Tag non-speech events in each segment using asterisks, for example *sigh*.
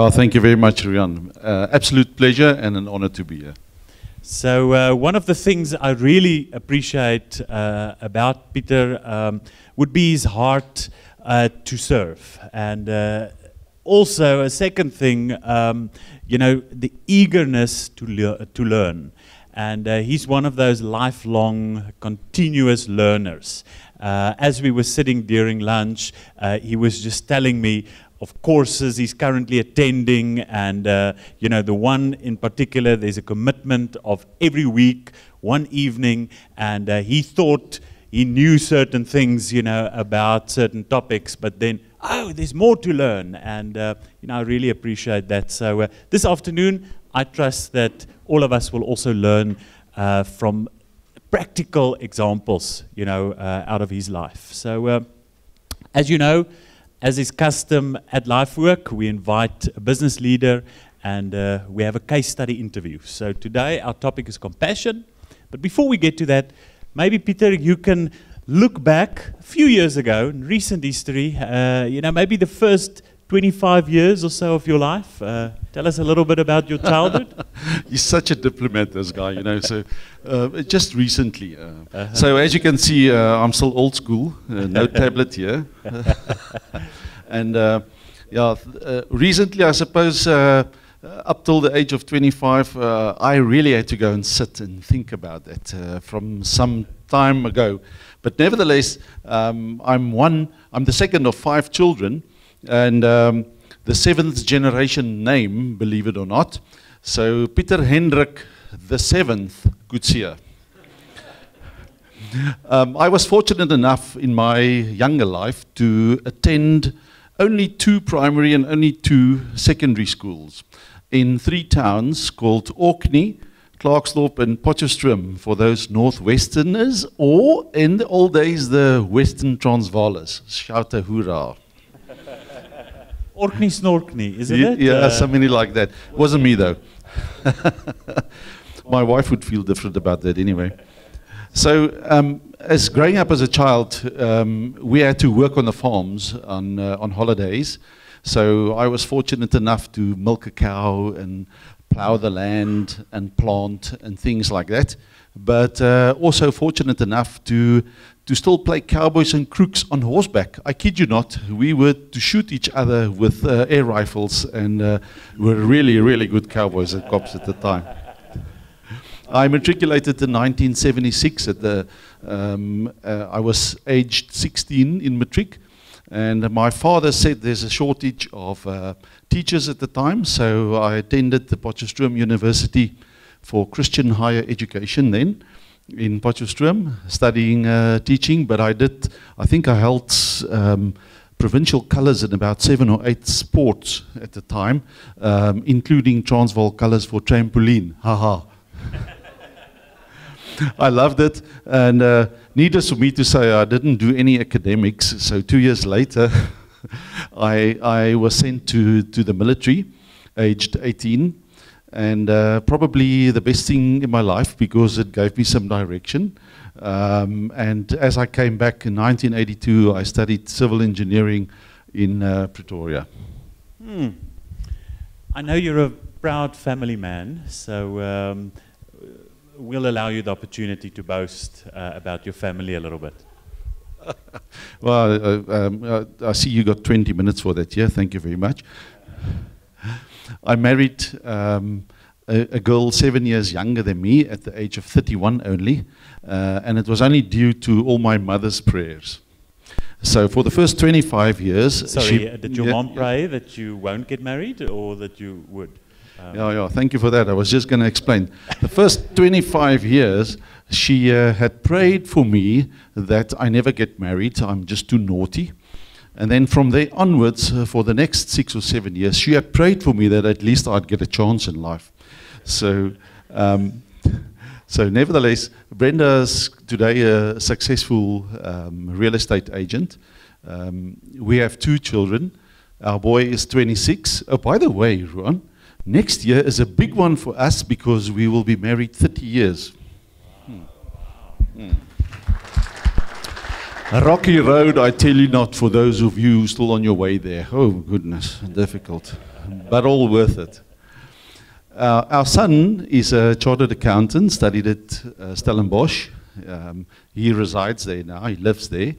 Oh, thank you very much, Rian. Uh, absolute pleasure and an honor to be here. So, uh, one of the things I really appreciate uh, about Pieter um, would be his heart uh, to serve. And uh, also, a second thing, um, you know, the eagerness to, le- to learn. And uh, he's one of those lifelong, continuous learners. Uh, as we were sitting during lunch, uh, he was just telling me of courses he's currently attending, and uh, you know the one in particular. There's a commitment of every week, one evening, and uh, he thought he knew certain things, you know, about certain topics, but then oh, there's more to learn, and uh, you know I really appreciate that. So uh, this afternoon, I trust that all of us will also learn uh, from practical examples, you know, uh, out of his life. So, as you know, as is custom at LifeWork, we invite a business leader and uh, we have a case study interview. So today our topic is compassion. But before we get to that, maybe Pieter, you can look back a few years ago in recent history. Uh, you know, maybe the first 25 years or so of your life. Uh, tell us a little bit about your childhood. *laughs* He's such a diplomat, this guy, you know. So, uh, just recently. Uh, uh-huh. So, as you can see, uh, I'm still old school, uh, no *laughs* tablet here. *laughs* and uh, yeah, recently, I suppose, up till the age of 25, I really had to go and sit and think about that from some time ago. But nevertheless, um, I'm one, I'm the second of five children and um, the seventh generation name, believe it or not. So Pieter Hendrik the seventh Coetzee. Um, I was fortunate enough in my younger life to attend only two primary and only two secondary schools in three towns called Orkney, Klerksdorp, and Potchefstroom for those Northwesterners, or in the old days, the Western Transvaalers. Shout a. Orkney Snorkney, isn't yeah, it? Yeah, uh, something like that. Wasn't me though. *laughs* My wife would feel different about that anyway. So, um, as growing up as a child, um, we had to work on the farms on uh, on holidays. So I was fortunate enough to milk a cow and plow the land and plant and things like that. But uh, also fortunate enough to to still play cowboys and crooks on horseback. I kid you not, we were to shoot each other with uh, air rifles, and uh, we were really, really good cowboys and cops at the time. *laughs* I matriculated in 1976. At the, um, uh, I was aged 16 in matric, and my father said there's a shortage of uh, teachers at the time, so I attended the Potchefstroom University for Christian higher education then in Potchefstroom studying uh, teaching, but I did, I think I held um, provincial colours in about seven or eight sports at the time, um, including Transvaal colours for trampoline. Haha. *laughs* I loved it, and uh, needless for me to say, I didn't do any academics. So two years later, *laughs* I, I was sent to, to the military, aged 18, and uh, probably the best thing in my life because it gave me some direction. Um, and as I came back in 1982, I studied civil engineering in uh, Pretoria. Hmm. I know you're a proud family man, so um, we'll allow you the opportunity to boast uh, about your family a little bit. *laughs* well, uh, um, uh, I see you got 20 minutes for that. Yeah, thank you very much. I married um, a, a, girl seven years younger than me at the age of 31 only, uh, and it was only due to all my mother's prayers. So for the first 25 years, sorry, she, did your yeah, mom pray yeah. that you won't get married or that you would? Um, yeah, yeah. Thank you for that. I was just going to explain. the first 25 years, she uh, had prayed for me that I never get married. I'm just too naughty. And then from there onwards, uh, for the next six or seven years, she had prayed for me that at least I'd get a chance in life. So, um, so nevertheless, Brenda is today a successful um, real estate agent. Um, we have two children. Our boy is 26. Oh, by the way, Ruan, next year is a big one for us because we will be married 30 years. Hmm. Hmm. A rocky road, I tell you not, for those of you still on your way there. Oh, goodness, difficult. but all worth it. Uh, our son is a chartered accountant, studied at uh, Stellenbosch. Um, he resides there now, he lives there.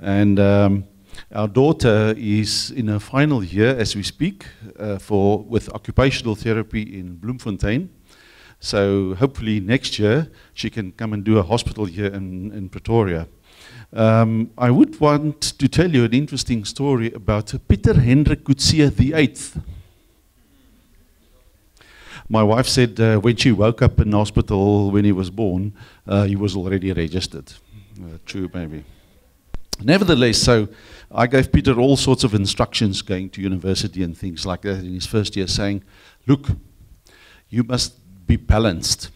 And um, our daughter is in her final year as we speak uh, for, with occupational therapy in Bloemfontein. So hopefully next year she can come and do a hospital here in, in Pretoria. Um, I would want to tell you an interesting story about Pieter Hendrik the Eighth. My wife said uh, when she woke up in hospital when he was born, uh, he was already registered. Uh, true, maybe. Nevertheless, so I gave Pieter all sorts of instructions going to university and things like that in his first year, saying, Look, you must be balanced.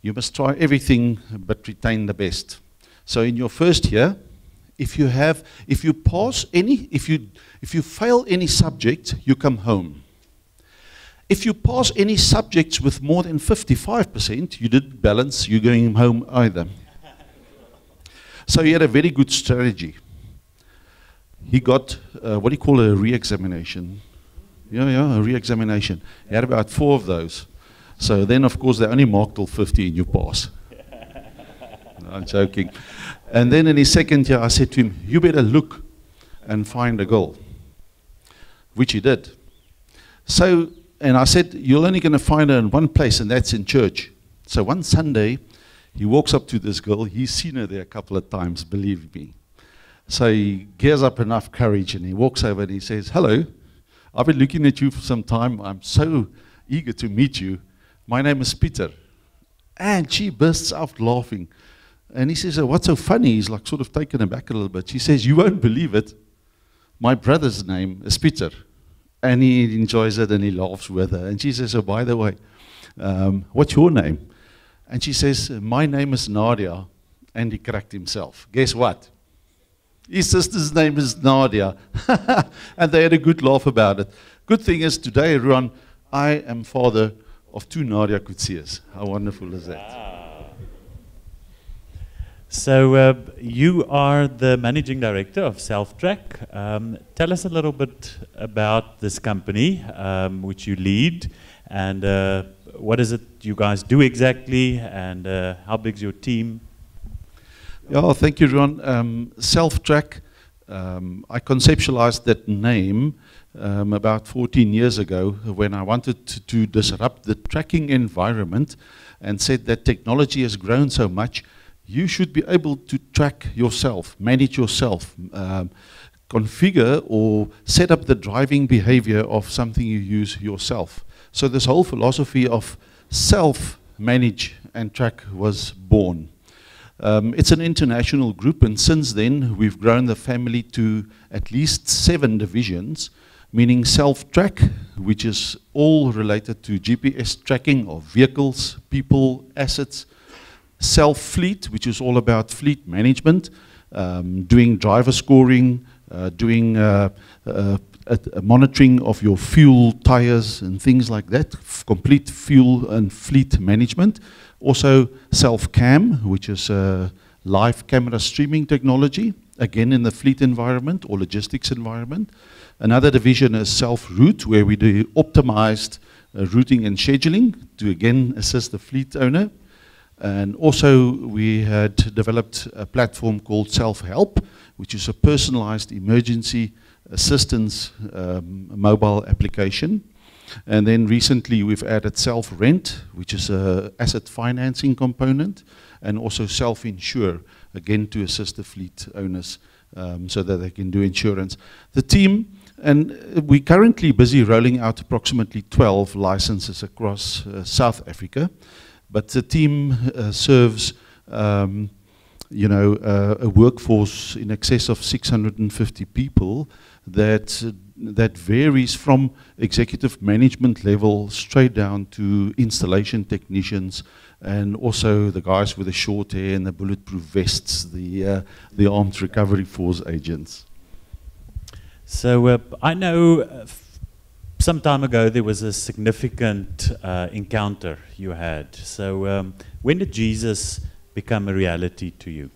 You must try everything but retain the best. So in your first year, if you have, if you pass any, if you, if you fail any subject, you come home. If you pass any subjects with more than 55%, you didn't balance, you're going home either. so he had a very good strategy. He got uh, what do you call a re-examination? Yeah, yeah, a re-examination. He had about four of those. So then, of course, they only mark till 50 and you pass. I'm joking. And then in his second year, I said to him, you better look and find a girl, which he did. So and I said, You're only going to find her in one place, and that's in church. So one Sunday, he walks up to this girl. He's seen her there a couple of times, believe me. So he gears up enough courage and he walks over and he says, Hello, I've been looking at you for some time. I'm so eager to meet you. My name is Pieter. And she bursts out laughing. And he says, oh, What's so funny? He's like sort of taken aback a little bit. She says, You won't believe it. My brother's name is Peter and he enjoys it and he laughs with her. And she says, Oh, by the way, um, what's your name? And she says, My name is Nadia. And he cracked himself. Guess what? His sister's name is Nadia. *laughs* and they had a good laugh about it. Good thing is, today, everyone, I am father of two Nadia Coetzees. How wonderful is that? Wow. So uh, you are the managing director of SelfTrack. Um, tell us a little bit about this company um, which you lead, and uh, what is it you guys do exactly, and uh, how big is your team? Yeah, thank you, Ruan. Um, SelfTrack. Um, I conceptualized that name um, about 14 years ago when I wanted to, to disrupt the tracking environment, and said that technology has grown so much you should be able to track yourself, manage yourself, um, configure or set up the driving behavior of something you use yourself. So this whole philosophy of self-manage and track was born. Um, it's an international group, and since then we've grown the family to at least seven divisions, meaning self-track, which is all related to GPS tracking of vehicles, people, assets, Self Fleet, which is all about fleet management, um, doing driver scoring, uh, doing uh, uh, monitoring of your fuel, tires, and things like that, complete fuel and fleet management. Also, Self Cam, which is live camera streaming technology, again in the fleet environment or logistics environment. Another division is Self Route, where we do optimized uh, routing and scheduling to again assist the fleet owner. And also, we had developed a platform called Self Help, which is a personalized emergency assistance um, mobile application. And then recently, we've added Self Rent, which is an asset financing component, and also Self Insure, again to assist the fleet owners um, so that they can do insurance. The team and we're currently busy rolling out approximately 12 licenses across uh, South Africa. But the team uh, serves, um, you know, uh, a workforce in excess of 650 people that uh, that varies from executive management level straight down to installation technicians and also the guys with the short hair and the bulletproof vests, the uh, the armed recovery force agents. So uh, I know uh, some time ago there was a significant uh, encounter you had. So um, when did Jesus become a reality to you?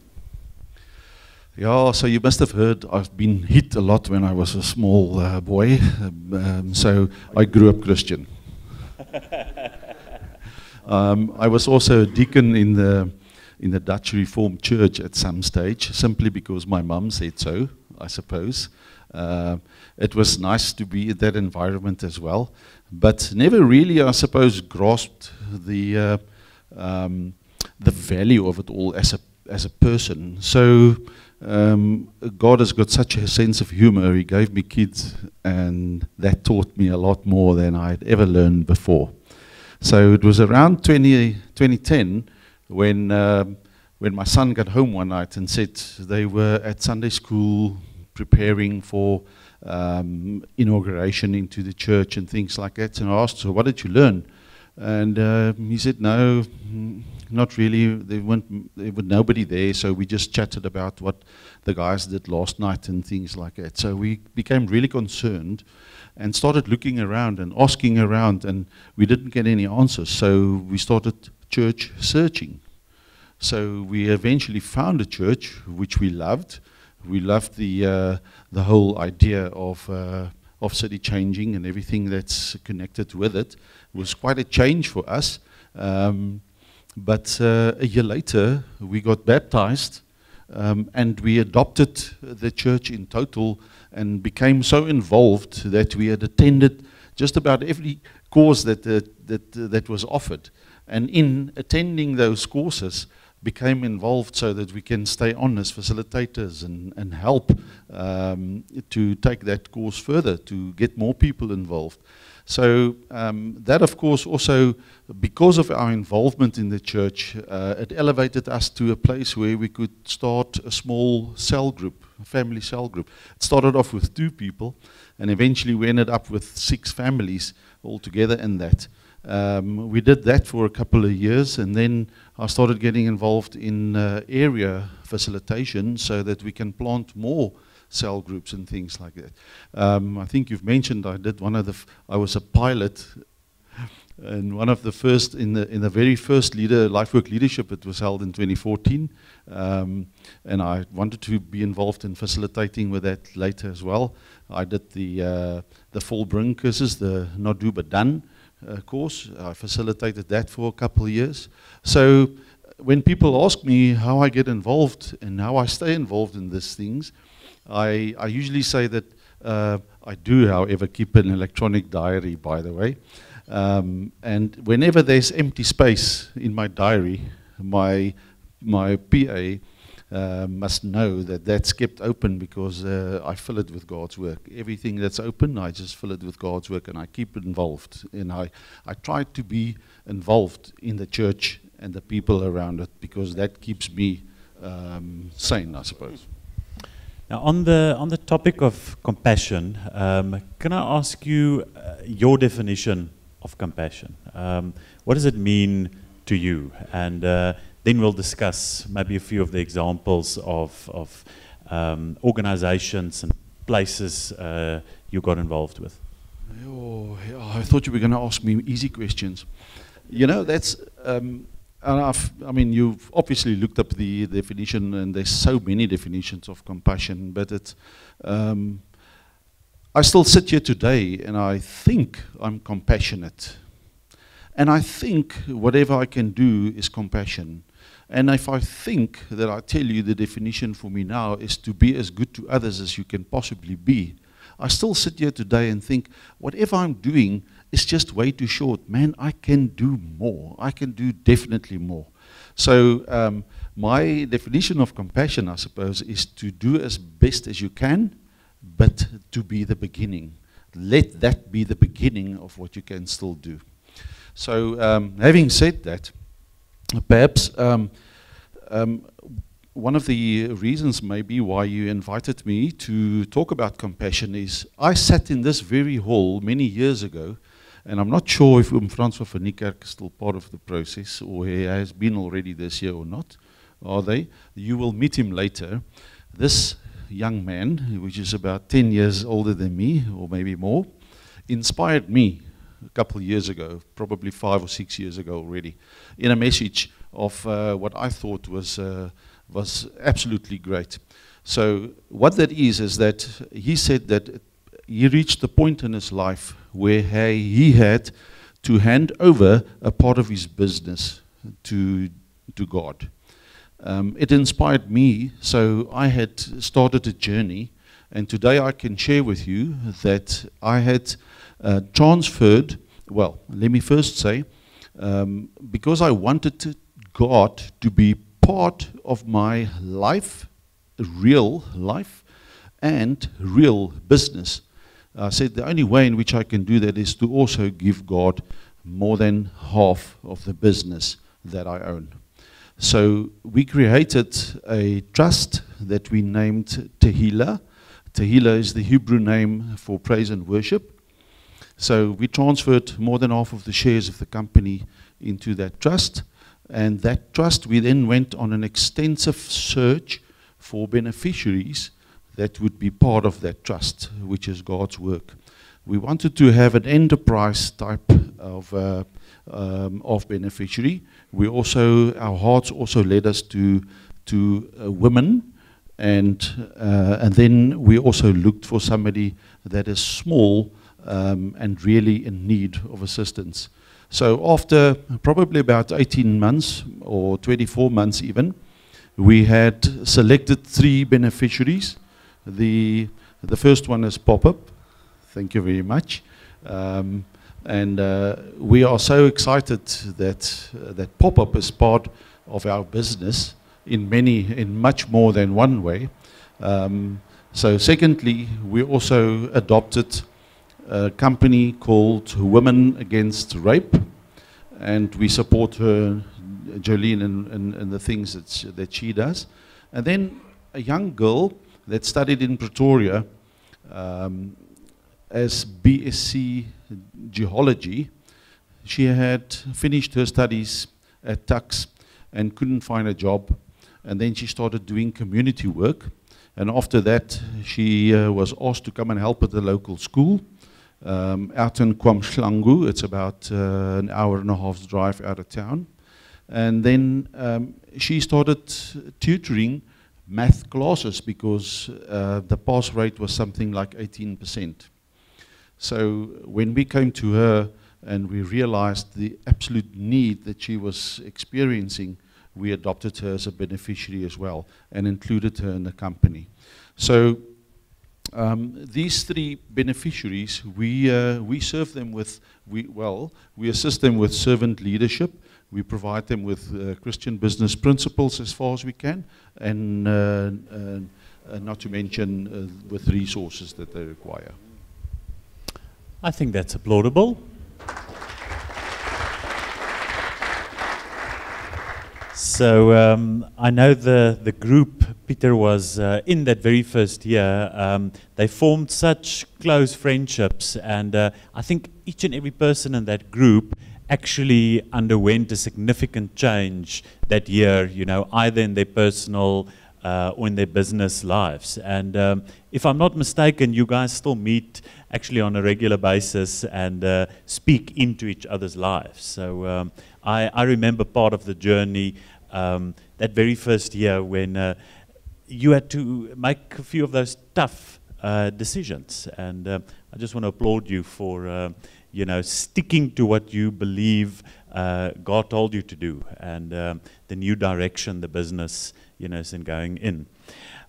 Yeah, so you must have heard I've been hit a lot when I was a small uh, boy. Um, so I grew up Christian. *laughs* um, I was also a deacon in the in the Dutch Reformed Church at some stage, simply because my mum said so, I suppose. Uh, it was nice to be in that environment as well, but never really, I suppose, grasped the uh, um, the value of it all as a as a person. So um, God has got such a sense of humor. He gave me kids, and that taught me a lot more than I had ever learned before. So it was around 20, 2010 when, um, when my son got home one night and said they were at Sunday school preparing for um, inauguration into the church and things like that. And I asked, So, what did you learn? And uh, he said, No, mm, not really. There, weren't, there was nobody there, so we just chatted about what the guys did last night and things like that. So we became really concerned and started looking around and asking around, and we didn't get any answers. So we started church searching. So we eventually found a church which we loved. We loved the uh, the whole idea of uh, of city changing and everything that's connected with it. It was quite a change for us. Um, but uh, a year later, we got baptized um, and we adopted the church in total and became so involved that we had attended just about every course that, uh, that, uh, that was offered. And in attending those courses, became involved so that we can stay on as facilitators and, and help um, to take that course further, to get more people involved. So um, that, of course, also because of our involvement in the church, uh, it elevated us to a place where we could start a small cell group, a family cell group. It started off with two people, and eventually we ended up with six families all together in that. Um, we did that for a couple of years, and then I started getting involved in uh, area facilitation so that we can plant more cell groups and things like that. Um, I think you've mentioned I did one of the, I was a pilot and one of the first, in the, in the very first leader, LifeWork leadership, it was held in 2014. Um, and I wanted to be involved in facilitating with that later as well. I did the, uh, the full bring the not do but done course. I facilitated that for a couple of years. So when people ask me how I get involved and how I stay involved in these things, I, I usually say that uh, I do, however, keep an electronic diary, by the way. Um, and whenever there's empty space in my diary, my, my PA uh, must know that that's kept open because uh, I fill it with God's work. Everything that's open, I just fill it with God's work and I keep it involved. And I, I try to be involved in the church and the people around it because that keeps me um, sane, I suppose. Now, on the on the topic of compassion, um, can I ask you uh, your definition of compassion? Um, what does it mean to you? And uh, then we'll discuss maybe a few of the examples of of um, organizations and places uh, you got involved with. Oh, I thought you were going to ask me easy questions. You know, that's um, I mean, you've obviously looked up the definition, and there's so many definitions of compassion, but it's, um, I still sit here today and I think I'm compassionate. And I think whatever I can do is compassion. And if I think that I tell you the definition for me now is to be as good to others as you can possibly be, I still sit here today and think whatever I'm doing, is just way too short. Man, I can do more. I can do definitely more. So, um, my definition of compassion, I suppose, is to do as best as you can, but to be the beginning. Let that be the beginning of what you can still do. So, um, having said that, perhaps um, um one of the reasons, maybe, why you invited me to talk about compassion is I sat in this very hall many years ago and I'm not sure if um Francois van Niekerk is still part of the process or he has been already this year or not. Are they? You will meet him later. This young man, which is about 10 years older than me, or maybe more, inspired me a couple of years ago, probably five or six years ago already, in a message of uh, what I thought was, uh, was absolutely great. So what that is is that he said that he reached a point in his life where he had to hand over a part of his business to to God. Um, it inspired me, so I had started a journey, and today I can share with you that I had uh, transferred. Well, let me first say, um, because I wanted God to be part of my life, real life, and real business. I said the only way in which I can do that is to also give God more than half of the business that I own. So we created a trust that we named Tehillah. Tehillah is the Hebrew name for praise and worship. So we transferred more than half of the shares of the company into that trust. And that trust, we then went on an extensive search for beneficiaries that would be part of that trust, which is God's work. We wanted to have an enterprise type of, uh, um, of beneficiary. We also, our hearts also led us to, to uh, women, and, uh, and then we also looked for somebody that is small um, and really in need of assistance. So after probably about 18 months or 24 months even, we had selected three beneficiaries. The, the first one is Pop-Up. Thank you very much. Um, and uh, we are so excited that, uh, that Pop-Up is part of our business in many, in much more than one way. Um, so secondly, we also adopted a company called Women Against Rape, and we support her, Jolene, in the things that she, that she does. And then a young girl that studied in Pretoria um, as BSc geology. She had finished her studies at Tuks and couldn't find a job. And then she started doing community work. And after that, she uh, was asked to come and help at the local school um, out in KwaMhlanga. It's about uh, an hour and a half's drive out of town. And then um, she started tutoring math classes because uh, the pass rate was something like 18%. So when we came to her and we realized the absolute need that she was experiencing, we adopted her as a beneficiary as well and included her in the company. So um, these three beneficiaries, we, uh, we serve them with, we, well, we assist them with servant leadership. We provide them with uh, Christian business principles as far as we can, and uh, uh not to mention uh, with resources that they require. I think that's applaudable. So um, I know the, the group Pieter was uh, in that very first year. Um, they formed such close friendships, and uh, I think each and every person in that group actually underwent a significant change that year. You know, either in their personal uh, or in their business lives. And um, if I'm not mistaken, you guys still meet actually on a regular basis and uh, speak into each other's lives. So um, I, I, remember part of the journey um, that very first year when uh, you had to make a few of those tough uh, decisions. And um, I just want to applaud you for, uh, you know, sticking to what you believe uh, God told you to do and um, the new direction the business, you know, is in going in.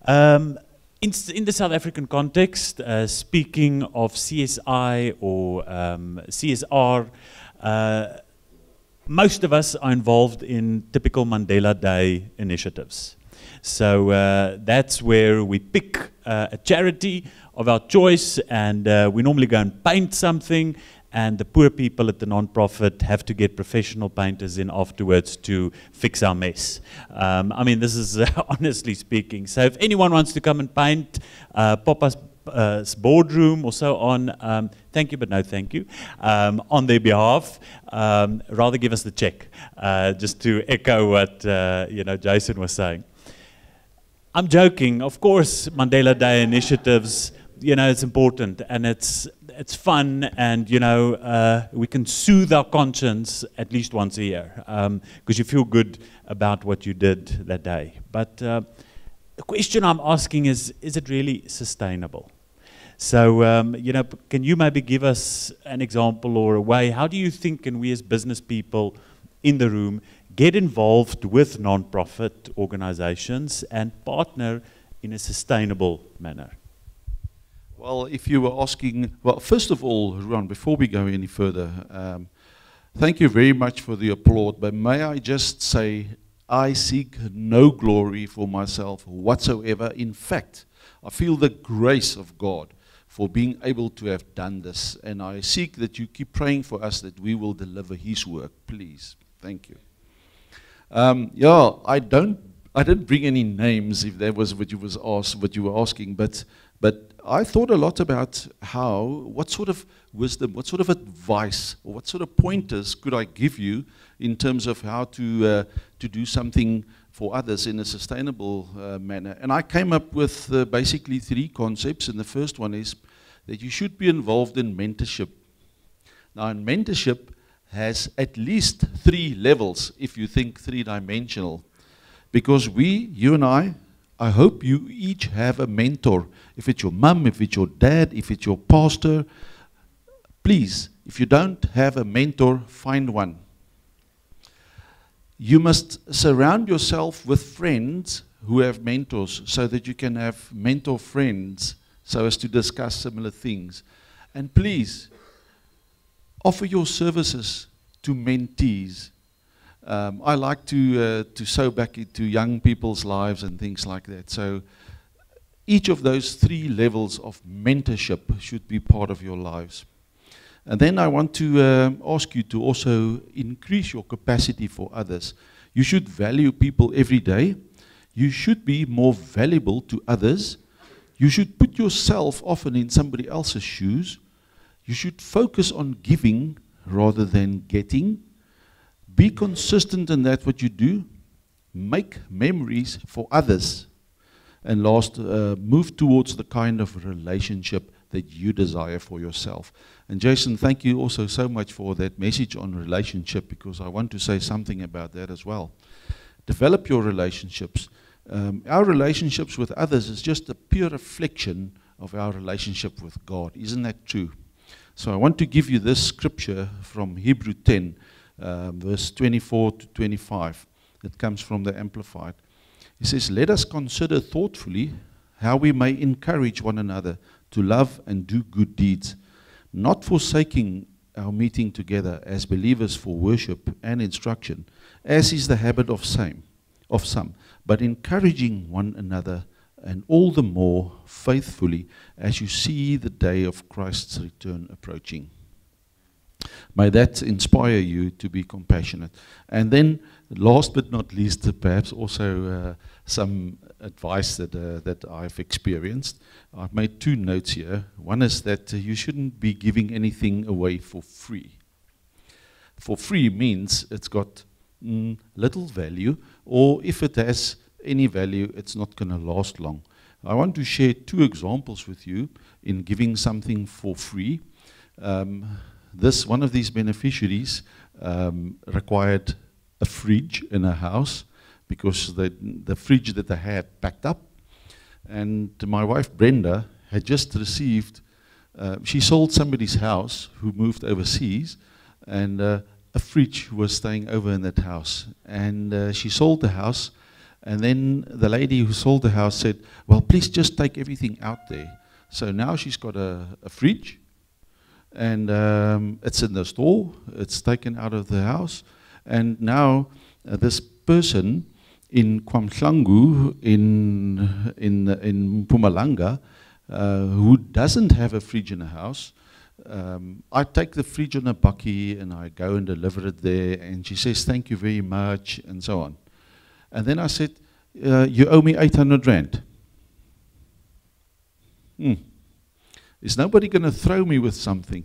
Um, in, in, the South African context, uh, speaking of CSI or um, CSR, uh, most of us are involved in typical Mandela Day initiatives. So uh, that's where we pick uh, a charity of our choice, and uh, we normally go and paint something, and the poor people at the non-profit have to get professional painters in afterwards to fix our mess. Um, I mean, this is *laughs* honestly speaking. So if anyone wants to come and paint uh, Pop-Up's uh, boardroom or so on, um, thank you, but no thank you, um, on their behalf, um, rather give us the check, uh, just to echo what uh, you know Jason was saying. I'm joking. Of course, Mandela Day initiatives, you know, it's important and it's it's fun, and you know, uh, we can soothe our conscience at least once a year because um, you feel good about what you did that day. But uh, the question I'm asking is is it really sustainable? So, um, you know, can you maybe give us an example or a way? How do you think can we as business people in the room get involved with non-profit organizations and partner in a sustainable manner? Well, if you were asking, well, first of all, Ruan, before we go any further, um, thank you very much for the applaud, but may I just say, I seek no glory for myself whatsoever. In fact, I feel the grace of God for being able to have done this. And I seek that you keep praying for us that we will deliver His work, please. Thank you. Um, yeah, I don't, I didn't bring any names if that was what you was asked, what you were asking, but, but I thought a lot about how, what sort of wisdom, what sort of advice, or what sort of pointers could I give you in terms of how to uh, to do something for others in a sustainable uh, manner. And I came up with uh, basically three concepts. And the first one is that you should be involved in mentorship. Now, in mentorship has at least three levels if you think three dimensional. Because we, you and I, I hope you each have a mentor. If it's your mum, if it's your dad, if it's your pastor, please, if you don't have a mentor, find one you must surround yourself with friends who have mentors so that you can have mentor friends so as to discuss similar things. And please, offer your services to mentees. Um, I like to, uh, to sow back into young people's lives and things like that. So each of those three levels of mentorship should be part of your lives. And then I want to um, ask you to also increase your capacity for others. You should value people every day. You should be more valuable to others. You should put yourself often in somebody else's shoes. You should focus on giving rather than getting. Be consistent in that what you do. Make memories for others. And last, uh, move towards the kind of relationship that you desire for yourself. And Jason, thank you also so much for that message on relationship because I want to say something about that as well. Develop your relationships. Um, our relationships with others is just a pure reflection of our relationship with God. Isn't that true? So I want to give you this scripture from Hebrew 10, um, verse 24 to 25. It comes from the Amplified. It says, Let us consider thoughtfully how we may encourage one another to love and do good deeds, not forsaking our meeting together as believers for worship and instruction, as is the habit of same of some, but encouraging one another and all the more faithfully as you see the day of Christ's return approaching. May that inspire you to be compassionate. And then, last but not least, perhaps also uh, some advice that, uh, that I've experienced. I've made two notes here. One is that uh, you shouldn't be giving anything away for free. For free means it's got mm, little value, or if it has any value, it's not going to last long. I want to share two examples with you in giving something for free. Um, this one of these beneficiaries um, required a fridge in a house because the, the fridge that they had packed up. And my wife Brenda had just received, uh, she sold somebody's house who moved overseas, and uh, a fridge was staying over in that house. And uh, she sold the house, and then the lady who sold the house said, Well, please just take everything out there. So now she's got a, a fridge, and um, it's in the store, it's taken out of the house, and now uh, this person in KwaMhlanga, in, in, in Mpumalanga, uh, who doesn't have a a house, um, I take the a bakkie and I go and deliver it there. And she says, Thank you very much, and so on. And then I said, uh, You owe me 800 Rand. Hmm. Is nobody going to throw me with something?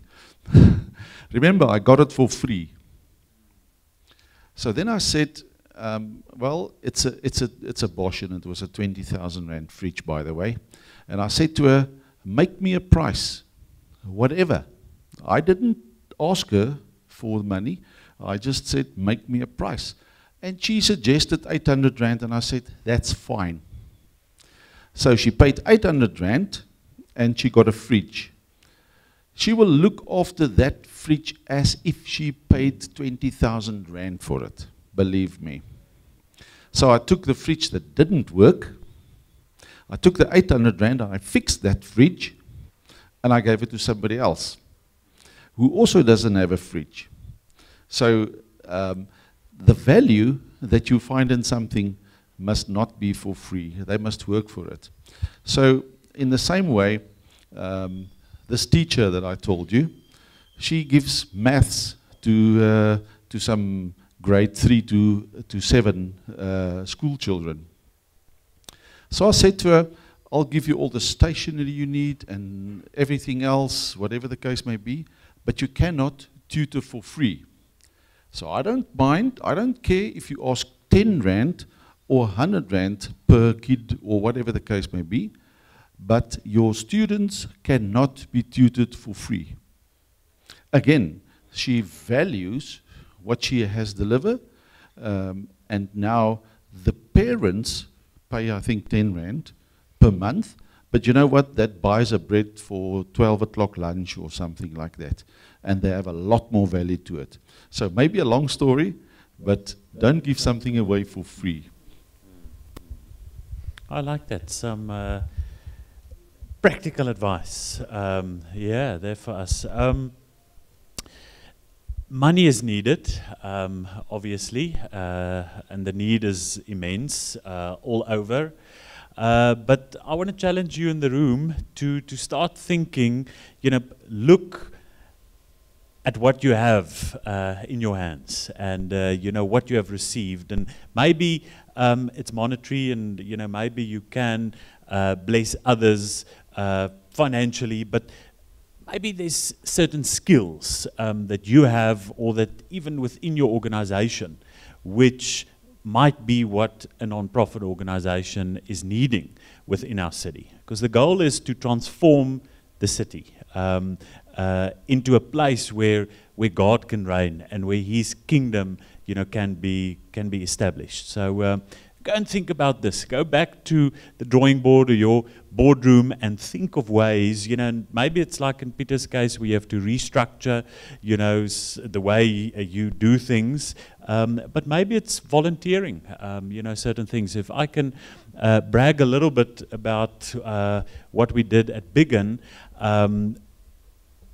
*laughs* Remember, I got it for free. So then I said, um, well, it's a, it's, a, it's a Bosch, and it was a 20,000 Rand fridge, by the way. And I said to her, make me a price, whatever. I didn't ask her for the money. I just said, make me a price. And she suggested 800 Rand, and I said, that's fine. So she paid 800 rand and she got a fridge. She will look after that fridge as if she paid 20,000 rand for it, believe me. So I took the fridge that didn't work. I took the 800 rand and I fixed that fridge and I gave it to somebody else who also doesn't have a fridge. So um, the value that you find in something must not be for free. They must work for it. So in the same way, um, this teacher that I told you, she gives maths to, uh, to some grade three to, to seven uh, school children. So I said to her, I'll give you all the stationery you need and everything else, whatever the case may be, but you cannot tutor for free. So I don't mind, I don't care if you ask 10 Rand or 100 Rand per kid or whatever the case may be, but your students cannot be tutored for free. Again, she values what she has delivered, um, and now the parents pay, I think, 10 Rand per month, but you know what? That buys a bread for 12 o'clock lunch or something like that. And they have a lot more value to it. So maybe a long story, but don't give something away for free. I like that. Some uh, practical advice. Um, yeah, there for us. Um, money is needed, um, obviously, uh, and the need is immense uh, all over. Uh, but I want to challenge you in the room to, to start thinking, you know, look at what you have uh, in your hands and uh, you know what you have received and maybe um, it's monetary and you know maybe you can uh, bless others financially but maybe there's certain skills um, that you have or that even within your organization which might be what a non-profit organization is needing within our city because the goal is to transform the city um, uh, into a place where where God can reign and where His kingdom, you know, can be can be established. So uh, go and think about this. Go back to the drawing board or your boardroom and think of ways. You know, maybe it's like in Pieter's case, we have to restructure, you know, the way you do things. Um, but maybe it's volunteering. Um, you know, certain things. If I can. Uh, brag a little bit about uh, what we did at Biggin. Um,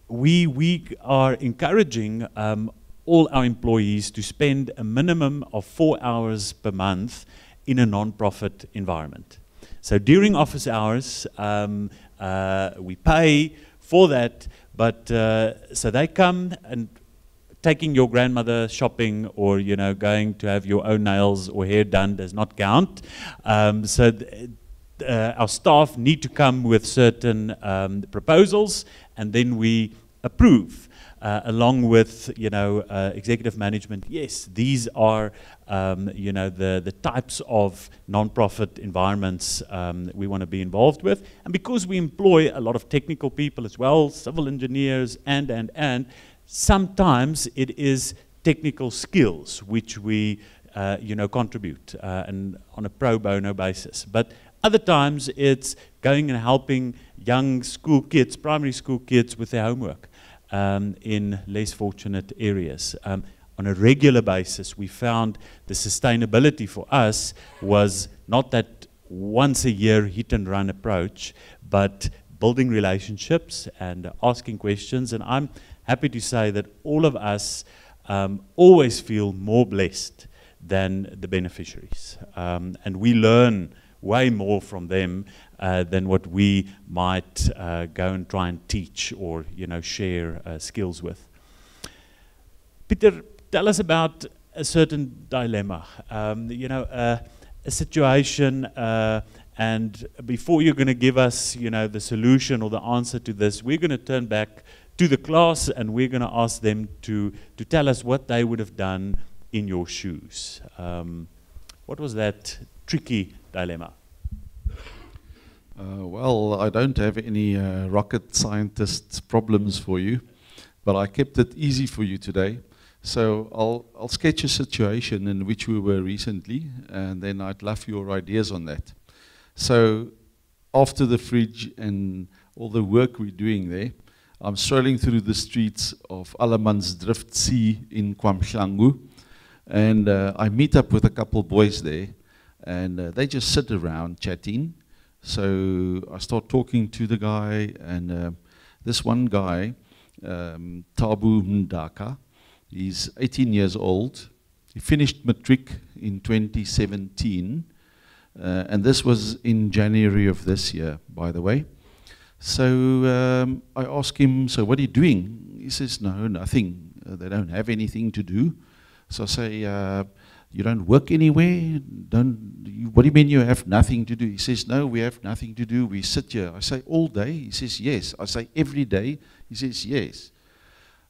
we, we are encouraging um, all our employees to spend a minimum of four hours per month in a non-profit environment. So during office hours, um, uh, we pay for that, but uh, so they come and taking your grandmother shopping or you know going to have your own nails or hair done does not count. Um, so uh, our staff need to come with certain um, proposals, and then we approve. Uh, along with you know uh, executive management. Yes, these are um, you know the the types of non-profit environments um, we want to be involved with, and because we employ a lot of technical people as well, civil engineers, and and and sometimes it is technical skills which we uh, you know contribute uh, and on a pro bono basis, but other times it's going and helping young school kids, primary school kids, with their homework um, in less fortunate areas. Um, on a regular basis, we found the sustainability for us was not that once a year hit and run approach, but building relationships and asking questions. And I'm happy to say that all of us um, always feel more blessed than the beneficiaries. Um, and we learn way more from them uh, than what we might uh, go and try and teach or you know share uh, skills with. Pieter, tell us about a certain dilemma. Um, you know, uh, a situation, uh, and before you're going to give us, you know, the solution or the answer to this, we're going to turn back to the class and we're going to ask them to to tell us what they would have done in your shoes. Um, what was that tricky dilemma? Uh, well, I don't have any uh, rocket scientist problems for you, but I kept it easy for you today. So I'll, I'll sketch a situation in which we were recently, and then I'd love your ideas on that. So after the fridge and all the work we're doing there, I'm strolling through the streets of Allemansdrift C in KwaMhlanga, and uh, I meet up with a couple boys there, and uh, they just sit around chatting. So I start talking to the guy, and uh, this one guy, um, Tabu Mdaka, he's 18 years old. He finished matric in 2017, uh, and this was in January of this year, by the way. So um, I ask him, so what are you doing? He says, no, nothing. Uh, they don't have anything to do. So I say, uh, you don't work anywhere? Don't, you, what do you mean you have nothing to do? He says, no, we have nothing to do. We sit here. I say, all day? He says, yes. I say, every day? He says, yes.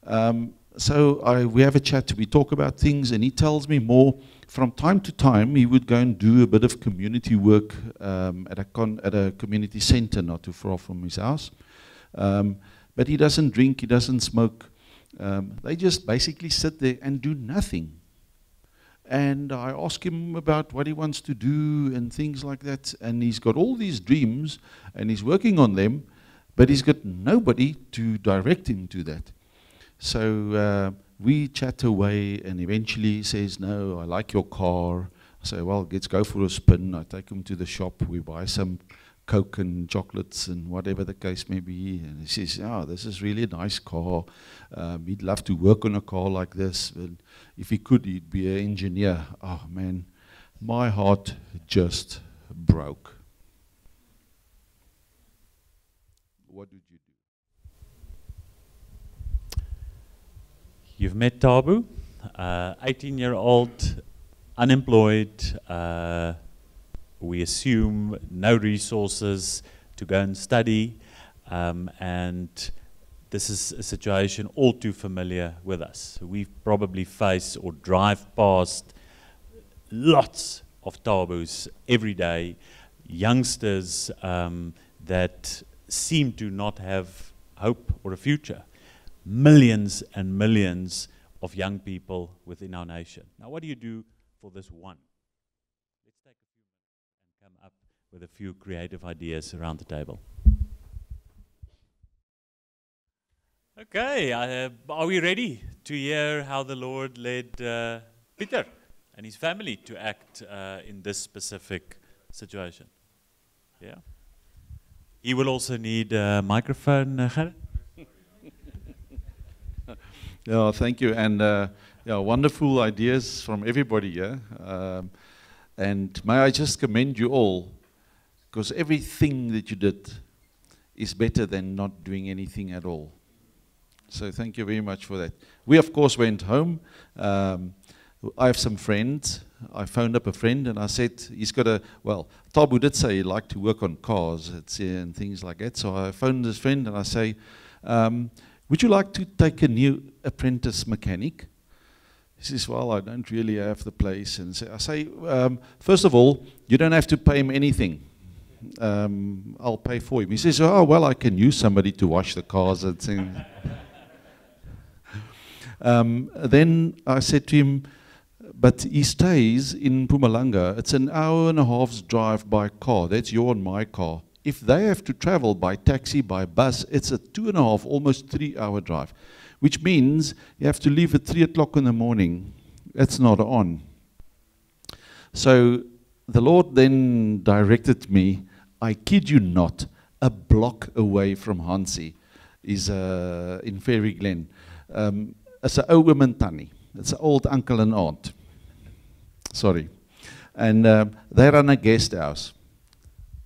Um, so I, we have a chat, we talk about things, and he tells me more. From time to time, he would go and do a bit of community work um, at, a con, at a community center not too far from his house. Um, but he doesn't drink, he doesn't smoke. Um, they just basically sit there and do nothing. And I ask him about what he wants to do and things like that. And he's got all these dreams and he's working on them, but he's got nobody to direct him to that. So uh, we chat away, and eventually he says, No, I like your car. I say, Well, let's go for a spin. I take him to the shop. We buy some Coke and chocolates and whatever the case may be. And he says, Oh, this is really a nice car. Um, he'd love to work on a car like this. But if he could, he'd be an engineer. Oh, man, my heart just broke. What did you do? You've met Tabu, uh, 18 year old, unemployed. Uh, we assume no resources to go and study. Um, and this is a situation all too familiar with us. We probably face or drive past lots of tabus every day, youngsters um, that seem to not have hope or a future millions and millions of young people within our nation. Now, what do you do for this one? Let's take a few minutes and come up with a few creative ideas around the table. Okay, uh, are we ready to hear how the Lord led uh, Pieter and his family to act uh, in this specific situation? Yeah. He will also need a microphone, uh, Gerrit. *laughs* Yeah, thank you. And uh, yeah, wonderful ideas from everybody here. Um, and may I just commend you all, because everything that you did is better than not doing anything at all. So thank you very much for that. We, of course, went home. Um, I have some friends. I phoned up a friend and I said, he's got a, well, Tabu did say he liked to work on cars and things like that. So I phoned this friend and I say, um, would you like to take a new apprentice mechanic? He says, Well, I don't really have the place. And so I say, um, First of all, you don't have to pay him anything. Um, I'll pay for him. He says, Oh, well, I can use somebody to wash the cars *laughs* and um, then I said to him, but he stays in Mpumalanga. It's an hour and a half's drive by car. That's your and my car. If they have to travel by taxi, by bus, it's a two and a half, almost three hour drive, which means you have to leave at three o'clock in the morning. That's not on. So the Lord then directed me, I kid you not, a block away from Hansi is uh, in Faerie Glen. Um, it's an old woman Tani. It's an old uncle and aunt. Sorry. And uh, they run a guest house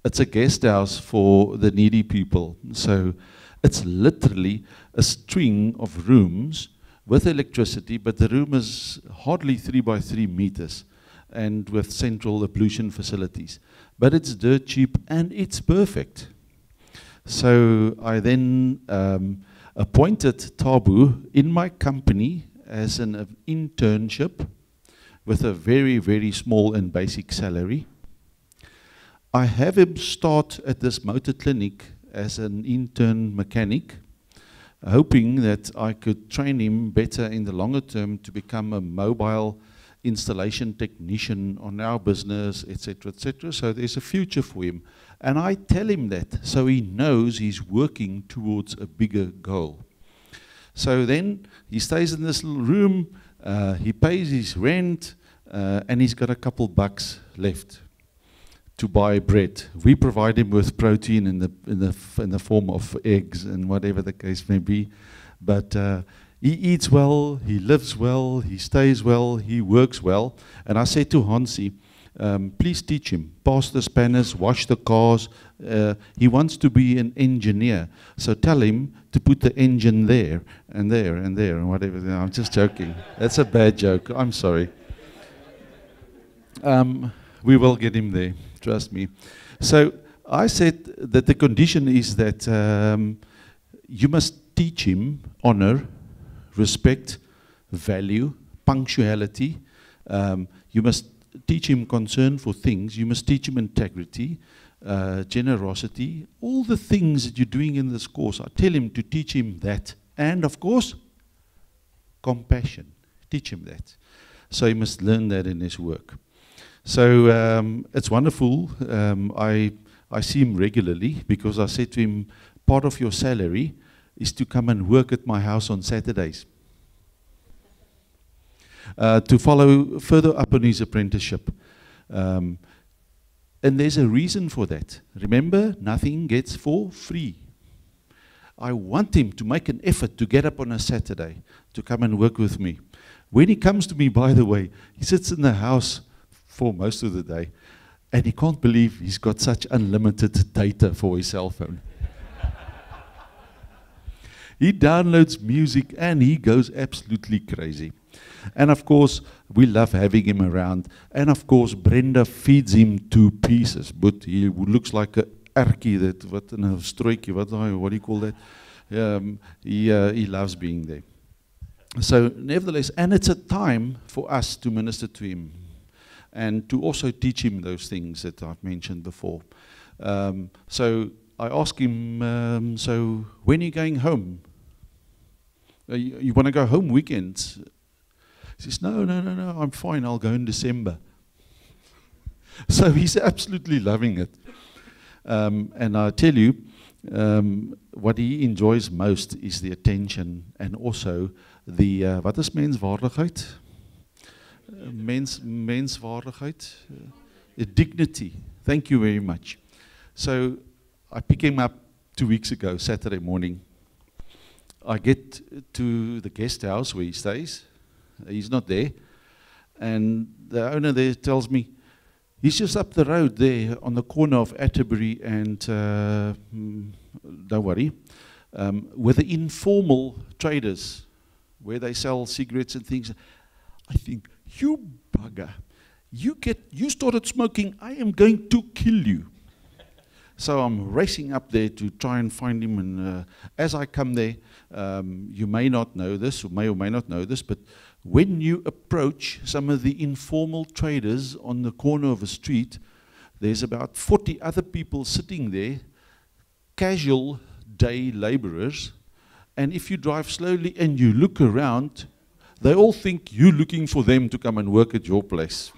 it's a guest house for the needy people. So it's literally a string of rooms with electricity, but the room is hardly three by three meters and with central ablution facilities. But it's dirt cheap and it's perfect. So I then um, appointed Tabu in my company as an uh, internship with a very, very small and basic salary. I have him start at this motor clinic as an intern mechanic, hoping that I could train him better in the longer term to become a mobile installation technician on our business, etc., etc. So there's a future for him. And I tell him that so he knows he's working towards a bigger goal. So then he stays in this little room, uh, he pays his rent, uh, and he's got a couple bucks left to buy bread. We provide him with protein in the, in the, in the form of eggs and whatever the case may be. But uh, he eats well, he lives well, he stays well, he works well. And I said to Hansi, um, please teach him. Pass the spanners, wash the cars. Uh, he wants to be an engineer. So tell him to put the engine there and there and there and whatever. I'm just joking. That's a bad joke. I'm sorry. Um, we will get him there, trust me. So I said that the condition is that um, you must teach him honor, respect, value, punctuality. Um, you must teach him concern for things. You must teach him integrity, uh, generosity, all the things that you're doing in this course. I tell him to teach him that. And of course, compassion. Teach him that. So he must learn that in his work. So um, it's wonderful. Um, I, I see him regularly because I said to him, part of your salary is to come and work at my house on Saturdays. Uh, to follow further up on his apprenticeship. Um, and there's a reason for that. Remember, nothing gets for free. I want him to make an effort to get up on a Saturday to come and work with me. When he comes to me, by the way, he sits in the house for most of the day and he can't believe he's got such unlimited data for his cell phone. He downloads music and he goes absolutely crazy. And of course, we love having him around. And of course, Brenda feeds him two pieces. But he looks like a erkie that what in a strooitjie, what what do you call that? Um, he uh, he loves being there. So nevertheless, and it's a time for us to minister to him and to also teach him those things that I've mentioned before. Um, so I ask him, um, so when are you going home? Uh, you, want to go home weekends? He says, No, no, no, no, I'm fine. I'll go in December. *laughs* so he's absolutely loving it. Um, and I tell you, um, what he enjoys most is the attention and also the, uh, wat is menswaardigheid? Uh, mens, menswaardigheid? Uh, dignity. Thank you very much. So I picked him up two weeks ago, Saturday morning. I get to the guest house where he stays, He's not there. And the owner there tells me, he's just up the road there on the corner of Atterbury and, uh, mm, don't worry, um, with the informal traders where they sell cigarettes and things. I think, you bugger, you, get, you started smoking, I am going to kill you. So I'm racing up there to try and find him. And uh, as I come there, um, you may not know this, or may or may not know this, but when you approach some of the informal traders on the corner of a street, there's about 40 other people sitting there, casual day laborers. And if you drive slowly and you look around, they all think you're looking for them to come and work at your place.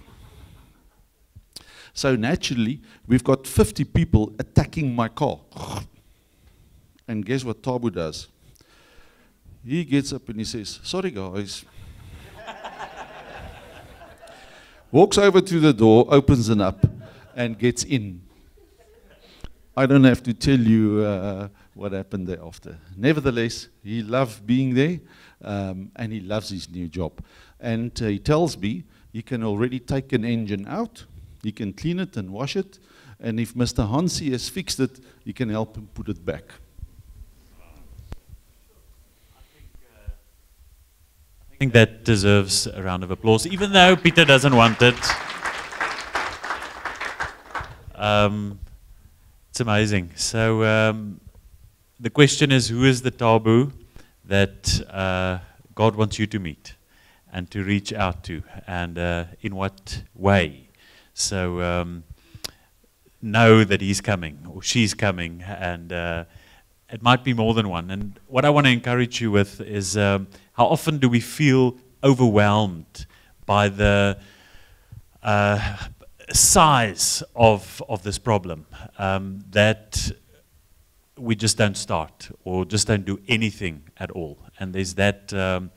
So naturally, we've got 50 people attacking my car. And guess what Tabu does? He gets up and he says, Sorry, guys. *laughs* walks over to the door, opens it up, and gets in. I don't have to tell you uh, what happened thereafter. Nevertheless, he loved being there, um, and he loves his new job. And uh, he tells me he can already take an engine out, he can clean it and wash it, and if Mr. Hansi has fixed it, he can help him put it back. I think that deserves a round of applause, even though Pieter doesn't want it. Um, it's amazing. So um, the question is, who is the Tabu that uh, God wants you to meet and to reach out to, and uh, in what way? So um, know that he's coming or she's coming, and uh, it might be more than one. And what I want to encourage you with is um, how often do we feel overwhelmed by the uh, size of, of this problem um, that we just don't start or just don't do anything at all. And there's that um,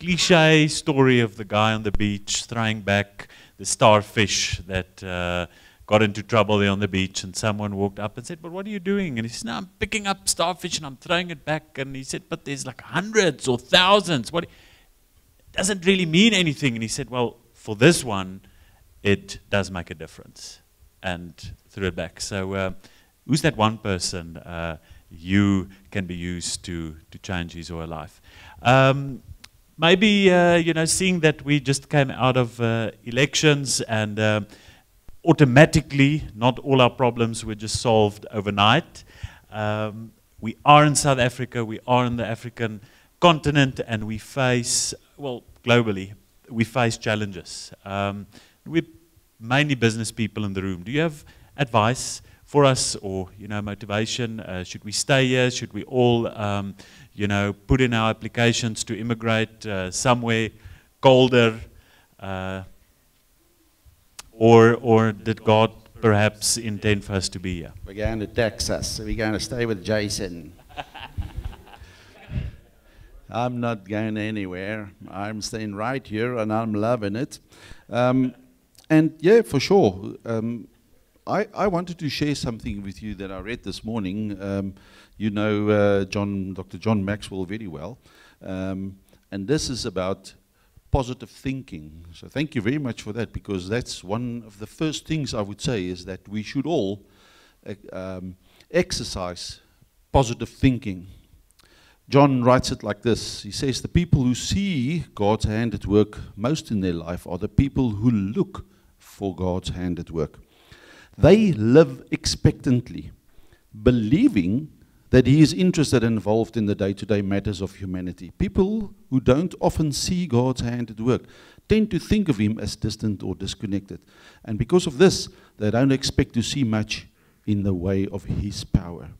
cliche story of the guy on the beach throwing back the starfish that uh, got into trouble there on the beach. And someone walked up and said, But what are you doing? And he said, No, I'm picking up starfish and I'm throwing it back. And he said, But there's like hundreds or thousands. What? Doesn't really mean anything. And he said, Well, for this one, it does make a difference. And threw it back. So, uh, who's that one person uh, you can be used to, to change his or her life? Um, maybe, uh, you know, seeing that we just came out of uh, elections and uh, automatically not all our problems were just solved overnight. Um, we are in South Africa, we are in the African continent, and we face, well, globally, we face challenges. Um, we're mainly business people in the room. Do you have advice for us or, you know, motivation? Uh, should we stay here? Should we all, um, you know, put in our applications to immigrate uh, somewhere colder? Uh, or, or did God perhaps intend for us to be here? We're going to Texas, we're going to stay with Jason. I'm not going anywhere. I'm staying right here and I'm loving it. Um, and yeah, for sure. Um, I, I wanted to share something with you that I read this morning. Um, you know uh, John, Dr. John Maxwell very well. Um, and this is about positive thinking. So thank you very much for that because that's one of the first things I would say is that we should all uh, um, exercise positive thinking. John writes it like this He says, The people who see God's hand at work most in their life are the people who look for God's hand at work. They live expectantly, believing that he is interested and involved in the day to day matters of humanity. People who don't often see God's hand at work tend to think of him as distant or disconnected. And because of this, they don't expect to see much in the way of his power.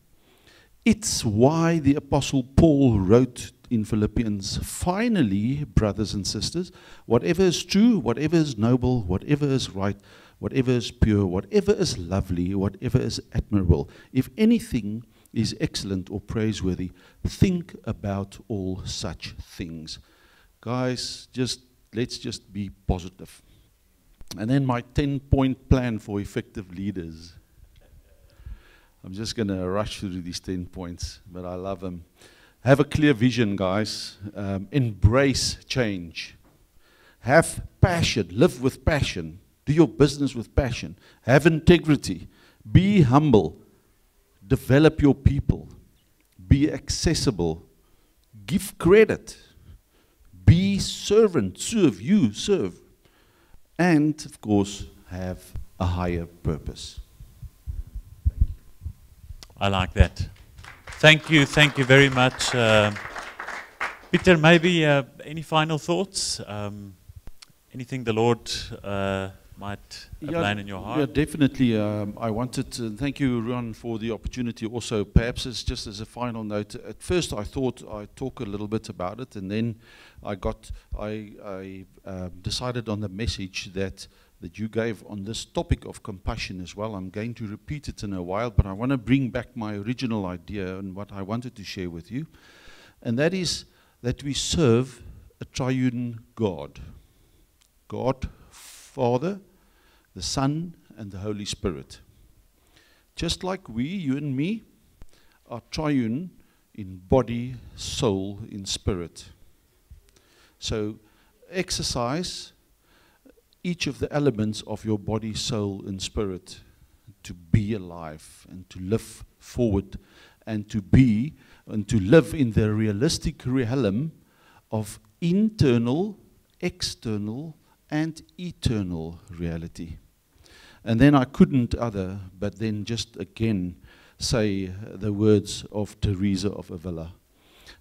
It's why the Apostle Paul wrote in Philippians finally, brothers and sisters, whatever is true, whatever is noble, whatever is right, whatever is pure, whatever is lovely, whatever is admirable, if anything is excellent or praiseworthy, think about all such things. Guys, just let's just be positive. And then my 10 point plan for effective leaders. I'm just going to rush through these 10 points, but I love them. Have a clear vision, guys. Um, embrace change. Have passion. Live with passion. Do your business with passion. Have integrity. Be humble develop your people, be accessible, give credit, be servant, serve you, serve, and of course, have a higher purpose. I like that. Thank you, thank you very much. Uh, Pieter, maybe uh, any final thoughts? Um, anything the Lord uh, might yeah, in your heart? Yeah, definitely. Um, I wanted to thank you, Ruan, for the opportunity. Also, perhaps it's just as a final note. At first, I thought I'd talk a little bit about it, and then I got I, I uh, decided on the message that that you gave on this topic of compassion as well. I'm going to repeat it in a while, but I want to bring back my original idea and what I wanted to share with you, and that is that we serve a triune God. God Father, the Son, and the Holy Spirit. Just like we, you and me, are triune in body, soul, in spirit. So exercise each of the elements of your body, soul, and spirit to be alive and to live forward and to be and to live in the realistic realm of internal, external, and eternal reality. And then I couldn't other but then just again say the words of Teresa of Avila.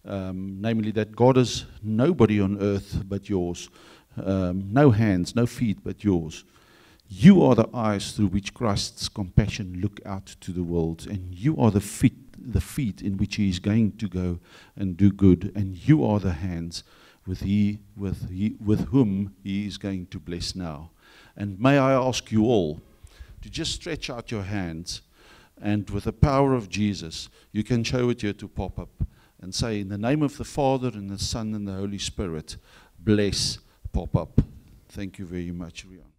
Um, namely, that God is nobody on earth but yours, um, no hands, no feet but yours. You are the eyes through which Christ's compassion look out to the world, and you are the feet, the feet in which He is going to go and do good, and you are the hands with, he, with, he, with whom He is going to bless now. And may I ask you all to just stretch out your hands, and with the power of Jesus, you can show it here to pop up and say, In the name of the Father, and the Son, and the Holy Spirit, bless pop up. Thank you very much, Ruan.